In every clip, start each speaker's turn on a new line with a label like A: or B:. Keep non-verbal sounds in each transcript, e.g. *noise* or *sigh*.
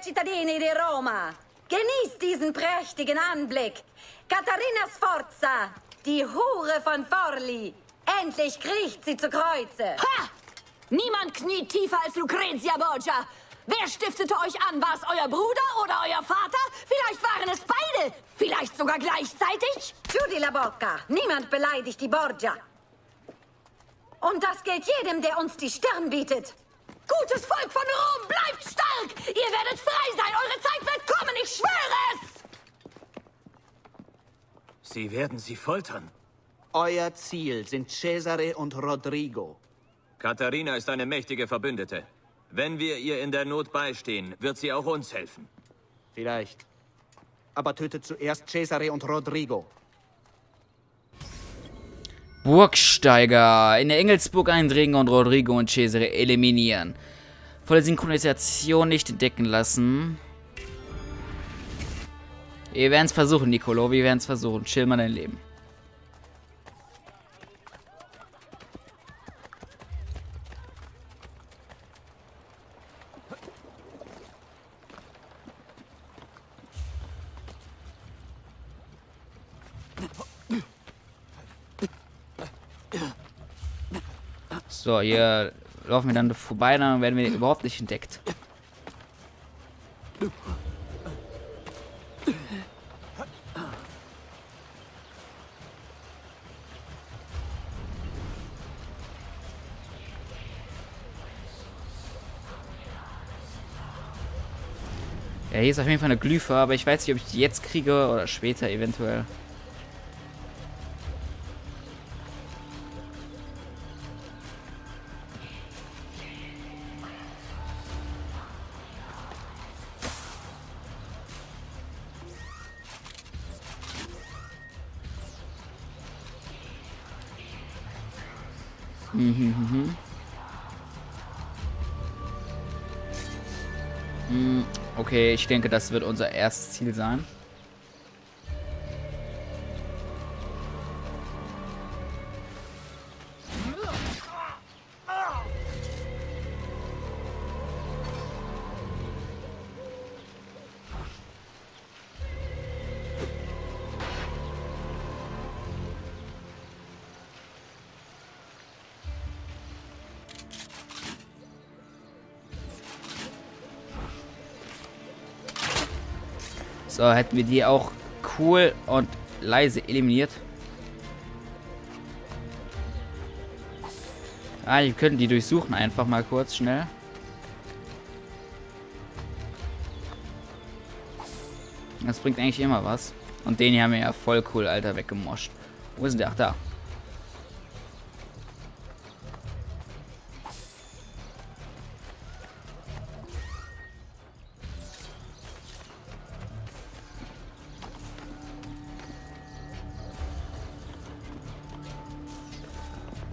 A: Cittadini di Roma! Genießt diesen prächtigen Anblick. Katharina Sforza, die Hure von Forli. Endlich kriecht sie zu Kreuze.
B: Ha! Niemand kniet tiefer als Lucrezia Borgia. Wer stiftete euch an? War es euer Bruder oder euer Vater? Vielleicht waren es beide. Vielleicht sogar gleichzeitig.
A: Chiudi la bocca. Niemand beleidigt die Borgia. Und das gilt jedem, der uns die Stirn bietet.
B: Gutes Volk von Rom, bleibt stark! Ihr werdet frei sein! Eure Zeit wird kommen, ich schwöre es!
C: Sie werden sie foltern.
D: Euer Ziel sind Cesare und Rodrigo.
C: Katharina ist eine mächtige Verbündete. Wenn wir ihr in der Not beistehen, wird sie auch uns helfen.
D: Vielleicht. Aber tötet zuerst Cesare und Rodrigo.
E: Burgsteiger. In der Engelsburg eindringen und Rodrigo und Cesare eliminieren. Volle Synchronisation nicht entdecken lassen. Wir werden es versuchen, Nicolo. Wir werden es versuchen. Chill mal dein Leben. So, hier laufen wir dann vorbei, dann werden wir überhaupt nicht entdeckt. Ja, hier ist auf jeden Fall eine Glyphe, aber ich weiß nicht, ob ich die jetzt kriege oder später eventuell. Mhm, mhm. Mm, Okay, ich denke, das wird unser erstes Ziel sein. So, hätten wir die auch cool und leise eliminiert. Ah, wir können die durchsuchen einfach mal kurz, schnell. Das bringt eigentlich immer was. Und den hier haben wir ja voll cool, Alter, weggemoscht. Wo ist der? Ach, da.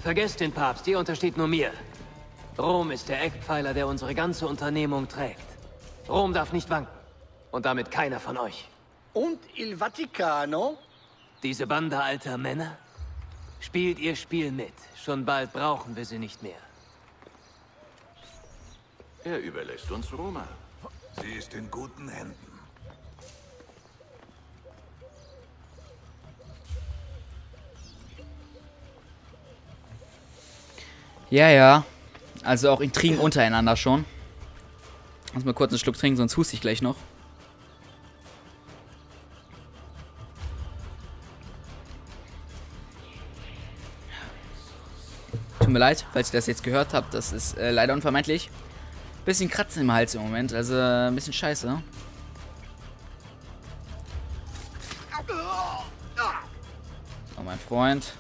F: Vergesst den Papst, ihr untersteht nur mir. Rom ist der Eckpfeiler, der unsere ganze Unternehmung trägt. Rom darf nicht wanken. Und damit keiner von euch.
G: Und il Vaticano?
F: Diese Bande alter Männer? Spielt ihr Spiel mit. Schon bald brauchen wir sie nicht mehr.
H: Er überlässt uns Roma.
I: Sie ist in guten Händen.
E: Ja, ja. Also auch Intrigen untereinander schon. Muss mal kurz einen Schluck trinken, sonst huste ich gleich noch. Tut mir leid, falls ihr das jetzt gehört habt. Das ist äh, leider unvermeidlich. Bisschen Kratzen im Hals im Moment, also äh, ein bisschen scheiße. So, mein Freund.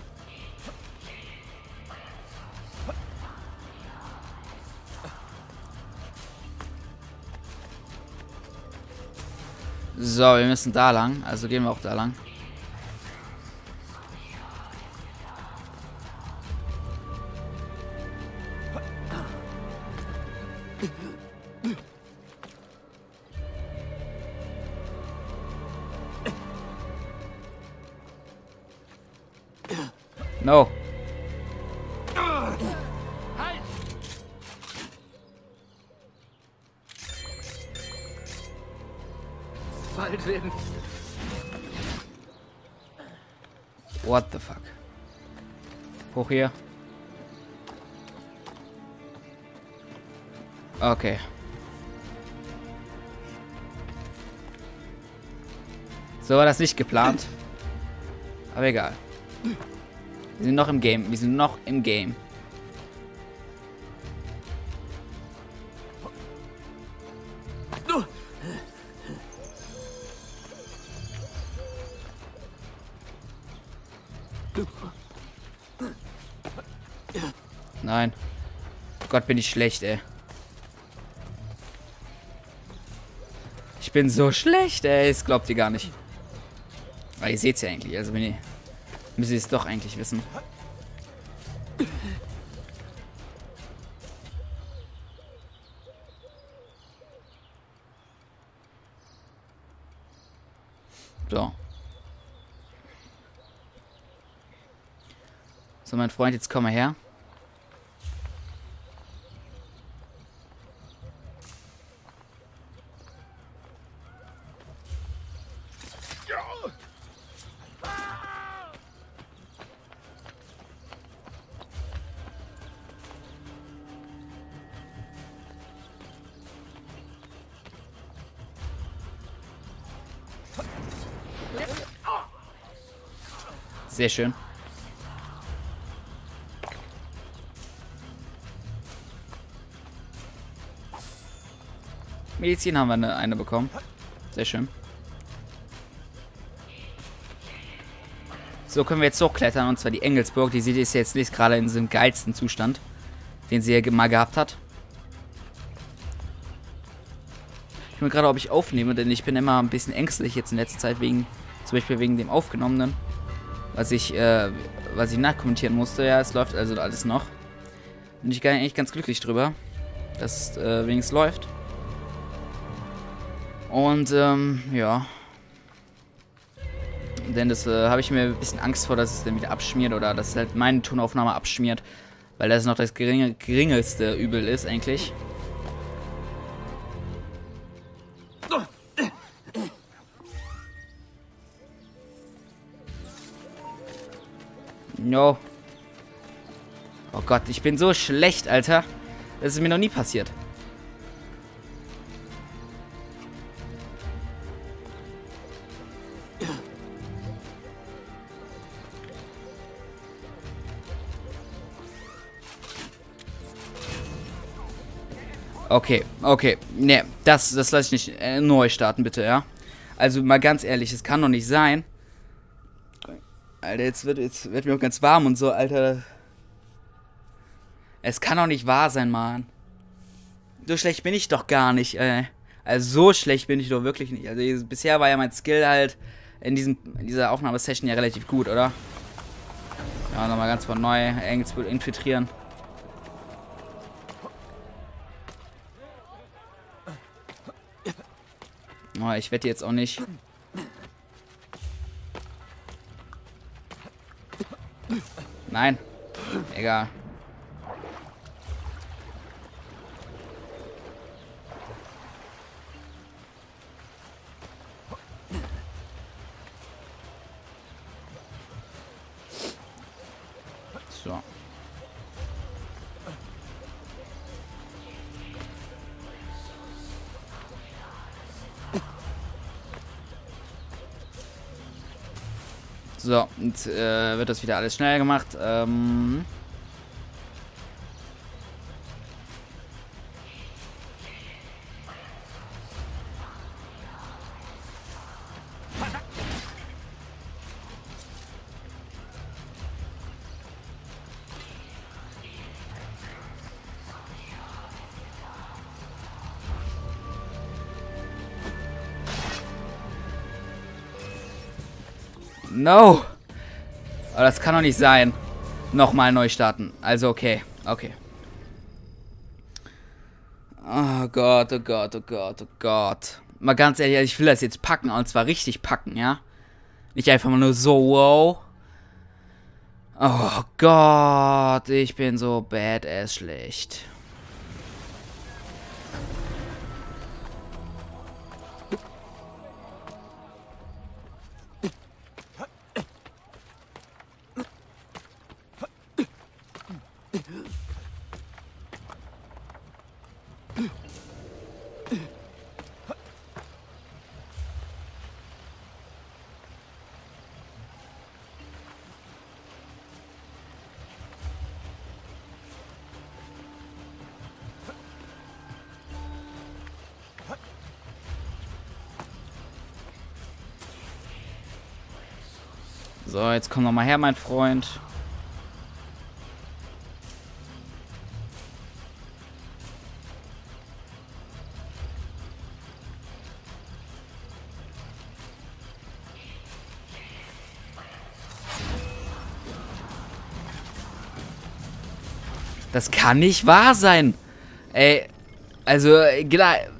E: So, wir müssen da lang. Also gehen wir auch da lang. No. Hoch hier. Okay. So war das nicht geplant. Aber egal. Wir sind noch im Game. Wir sind noch im Game. Gott, bin ich schlecht, ey. Ich bin so schlecht, ey. Das glaubt ihr gar nicht. Aber ihr seht es ja eigentlich. Also, wenn ihr... Müsst ihr es doch eigentlich wissen. So. So, mein Freund, jetzt komm mal her. Sehr schön. Medizin haben wir eine, eine bekommen. Sehr schön. So können wir jetzt hochklettern, und zwar die Engelsburg. Die sieht jetzt nicht gerade in diesem geilsten Zustand, den sie ja mal gehabt hat. Ich bin gerade, ob ich aufnehme, denn ich bin immer ein bisschen ängstlich jetzt in letzter Zeit wegen, zum Beispiel wegen dem Aufgenommenen, was ich, äh, was ich nachkommentieren musste. Ja, es läuft also alles noch. Bin ich eigentlich ganz glücklich drüber, dass es äh, wenigstens läuft. Und, ähm, ja. Denn das äh, habe ich mir ein bisschen Angst vor, dass es dann wieder abschmiert oder dass halt meine Tonaufnahme abschmiert. Weil das noch das geringe, geringste Übel ist eigentlich. No. Oh Gott, ich bin so schlecht, Alter. Das ist mir noch nie passiert. Okay, okay. Ne, das, das lasse ich nicht äh, neu starten, bitte, ja? Also mal ganz ehrlich, es kann doch nicht sein. Alter, jetzt wird, jetzt wird mir auch ganz warm und so, Alter. Es kann doch nicht wahr sein, Mann. So schlecht bin ich doch gar nicht, ey. Also so schlecht bin ich doch wirklich nicht. Also bisher war ja mein Skill halt in, diesem, in dieser Aufnahmesession ja relativ gut, oder? Ja, nochmal ganz von neu Engelsburg infiltrieren. Oh, ich wette jetzt auch nicht. Nein. Egal. So, jetzt äh, wird das wieder alles schnell gemacht. Ähm No! Aber das kann doch nicht sein. Nochmal neu starten. Also okay. Okay. Oh Gott, oh Gott, oh Gott, oh Gott. Mal ganz ehrlich, ich will das jetzt packen. Und zwar richtig packen, ja? Nicht einfach mal nur so, wow. Oh Gott, ich bin so badass schlecht. So, jetzt komm noch mal her, mein Freund. Das kann nicht wahr sein. Ey, also,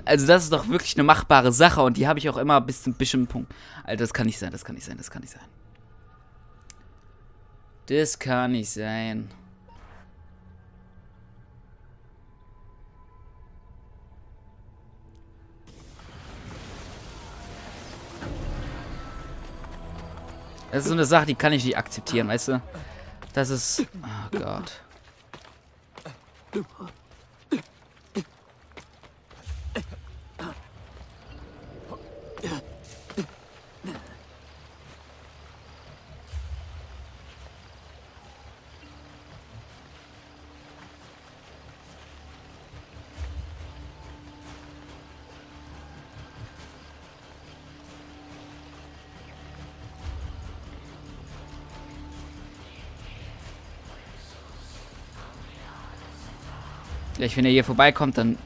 E: also das ist doch wirklich eine machbare Sache und die habe ich auch immer bis zum bestimmten Punkt. Alter, das kann nicht sein, das kann nicht sein, das kann nicht sein. Das kann nicht sein. Das ist so eine Sache, die kann ich nicht akzeptieren, weißt du? Das ist... Oh Gott. Vielleicht, wenn er hier vorbeikommt, dann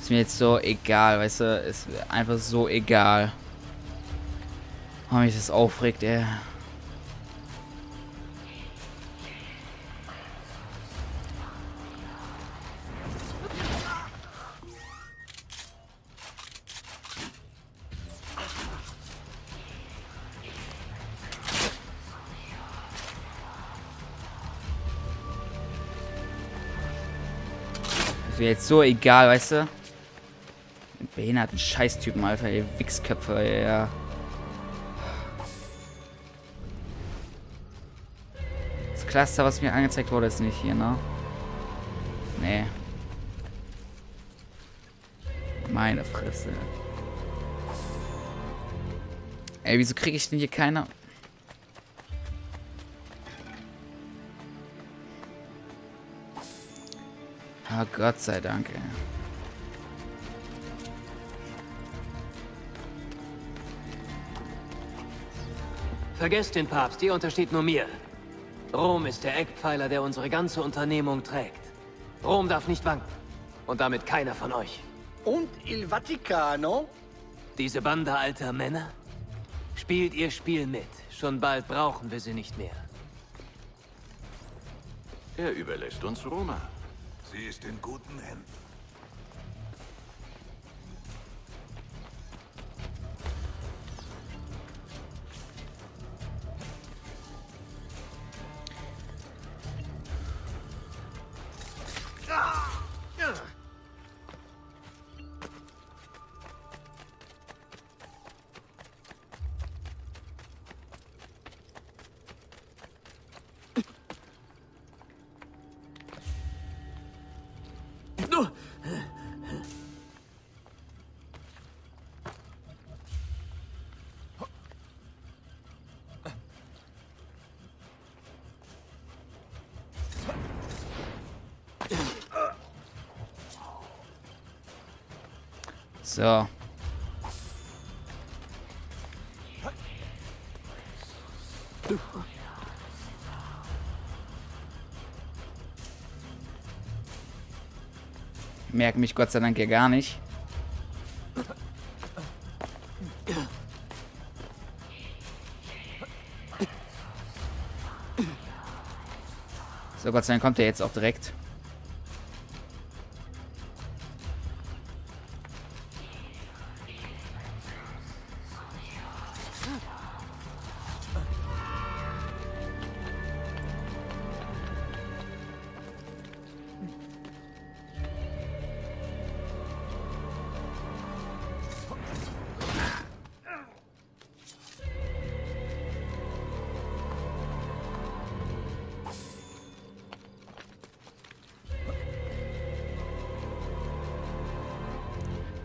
E: ist mir jetzt so egal, weißt du? Ist einfach so egal. Oh, mich das aufregt, ey. Mir jetzt so egal, weißt du? Behinderten Scheißtypen, Alter, ihr Wichsköpfe, ja. Das Cluster, was mir angezeigt wurde, ist nicht hier, ne? Nee. Meine Fresse. Ey, wieso kriege ich denn hier keine... Oh, Gott sei Dank, ey.
F: Vergesst den Papst, ihr untersteht nur mir. Rom ist der Eckpfeiler, der unsere ganze Unternehmung trägt. Rom darf nicht wanken. Und damit keiner von euch.
G: Und il Vaticano?
F: Diese Bande alter Männer? Spielt ihr Spiel mit. Schon bald brauchen wir sie nicht mehr.
H: Er überlässt uns Roma.
I: Sie ist in guten Händen.
E: So. Merke mich Gott sei Dank ja gar nicht. So, Gott sei Dank kommt er jetzt auch direkt.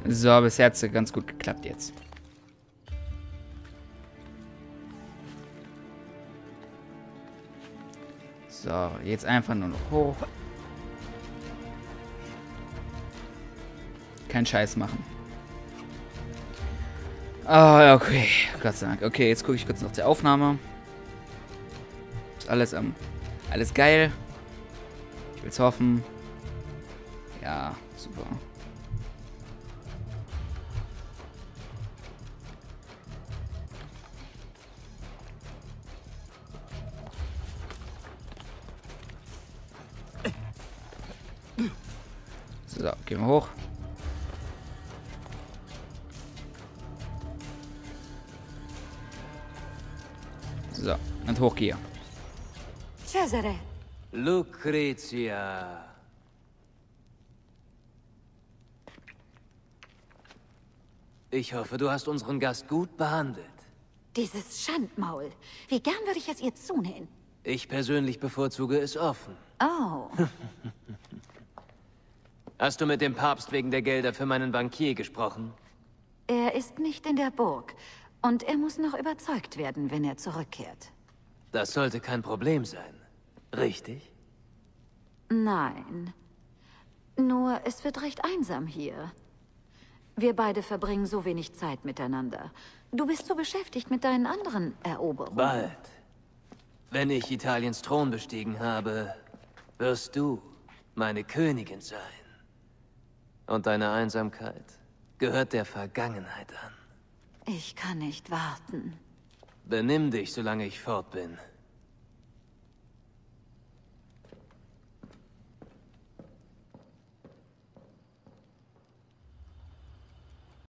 E: So, bisher hat es ganz gut geklappt jetzt. So, jetzt einfach nur noch hoch. Kein Scheiß machen. Ah, oh, okay. Gott sei Dank. Okay, jetzt gucke ich kurz noch die Aufnahme. Ist alles am. Um, alles geil. Ich will's hoffen. Ja, super. So, gehen wir hoch. So, und hoch hier.
A: Cesare,
F: Lucrezia. Ich hoffe, du hast unseren Gast gut behandelt.
B: Dieses Schandmaul. Wie gern würde ich es ihr zunähen?
F: Ich persönlich bevorzuge es offen.
B: Oh, *laughs*
F: Hast du mit dem Papst wegen der Gelder für meinen Bankier gesprochen?
B: er ist nicht in der Burg. Und er muss noch überzeugt werden, wenn er zurückkehrt.
F: Das sollte kein Problem sein. Richtig?
B: Nein. Nur, es wird recht einsam hier. Wir beide verbringen so wenig Zeit miteinander. Du bist so beschäftigt mit deinen anderen Eroberungen.
F: Bald. Wenn ich Italiens Thron bestiegen habe, wirst du meine Königin sein. Und deine Einsamkeit gehört der Vergangenheit an.
B: Ich kann nicht warten.
F: Benimm dich, solange ich fort bin.